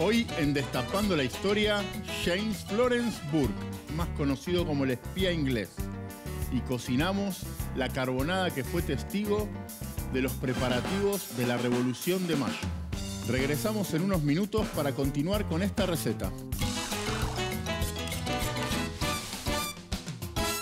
Hoy en Destapando la Historia, James Florence Burke, más conocido como el espía inglés. Y cocinamos la carbonada que fue testigo de los preparativos de la Revolución de Mayo. Regresamos en unos minutos para continuar con esta receta.